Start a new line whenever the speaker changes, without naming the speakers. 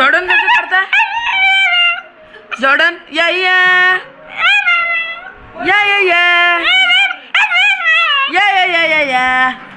Jordan कैसे करता है? जॉर्डन या या या या? या या या या या।